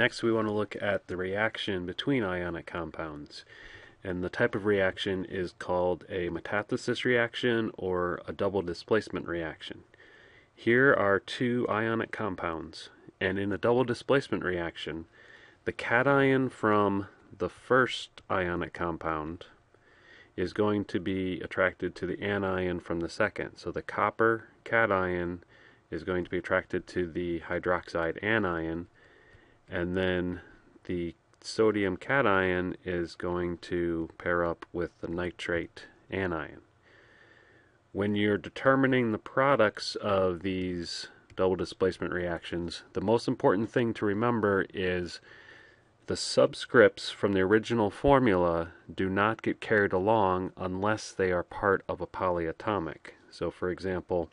Next we want to look at the reaction between ionic compounds. And the type of reaction is called a metathesis reaction or a double displacement reaction. Here are two ionic compounds, and in a double displacement reaction, the cation from the first ionic compound is going to be attracted to the anion from the second. So the copper cation is going to be attracted to the hydroxide anion, and then the sodium cation is going to pair up with the nitrate anion. When you're determining the products of these double displacement reactions, the most important thing to remember is the subscripts from the original formula do not get carried along unless they are part of a polyatomic. So for example,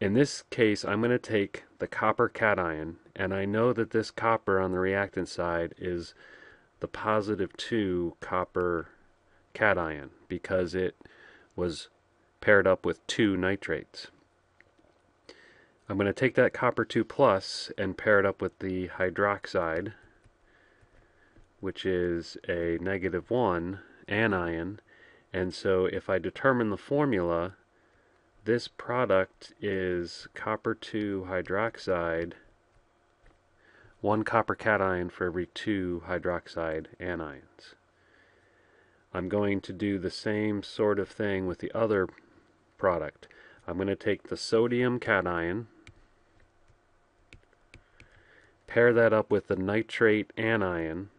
in this case, I'm going to take the copper cation, and I know that this copper on the reactant side is the positive 2 copper cation because it was paired up with two nitrates. I'm going to take that copper 2 plus and pair it up with the hydroxide, which is a negative 1 anion. And so if I determine the formula, this product is copper 2 hydroxide, one copper cation for every two hydroxide anions. I'm going to do the same sort of thing with the other product. I'm going to take the sodium cation, pair that up with the nitrate anion,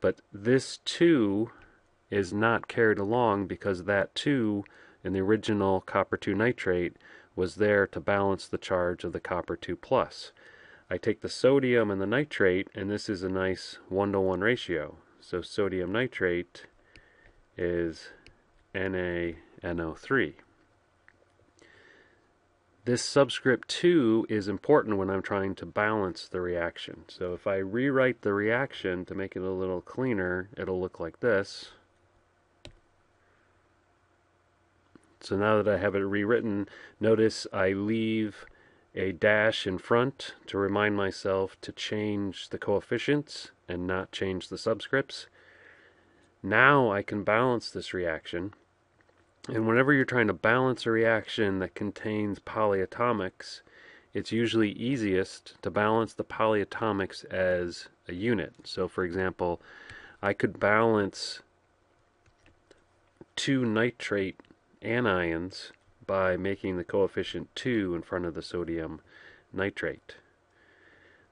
but this 2 is not carried along because that 2 in the original copper 2 nitrate was there to balance the charge of the copper 2 plus. I take the sodium and the nitrate, and this is a nice one-to-one -one ratio. So sodium nitrate is NaNO3. This subscript 2 is important when I'm trying to balance the reaction. So if I rewrite the reaction to make it a little cleaner, it'll look like this. So now that I have it rewritten, notice I leave a dash in front to remind myself to change the coefficients and not change the subscripts. Now I can balance this reaction. And whenever you're trying to balance a reaction that contains polyatomics, it's usually easiest to balance the polyatomics as a unit. So for example, I could balance two nitrate anions by making the coefficient 2 in front of the sodium nitrate.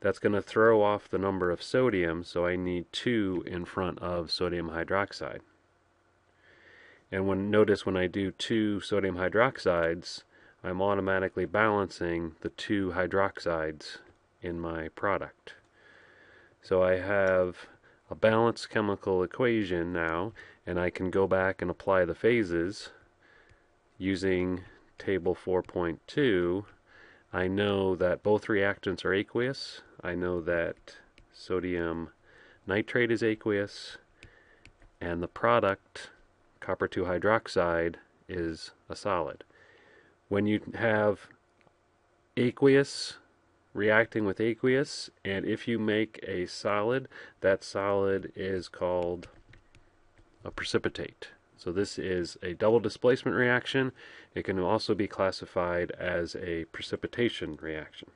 That's going to throw off the number of sodium, so I need 2 in front of sodium hydroxide. And when notice when I do two sodium hydroxides, I'm automatically balancing the two hydroxides in my product. So I have a balanced chemical equation now, and I can go back and apply the phases using table 4.2, I know that both reactants are aqueous. I know that sodium nitrate is aqueous, and the product, copper 2 hydroxide, is a solid. When you have aqueous reacting with aqueous, and if you make a solid, that solid is called a precipitate. So this is a double displacement reaction. It can also be classified as a precipitation reaction.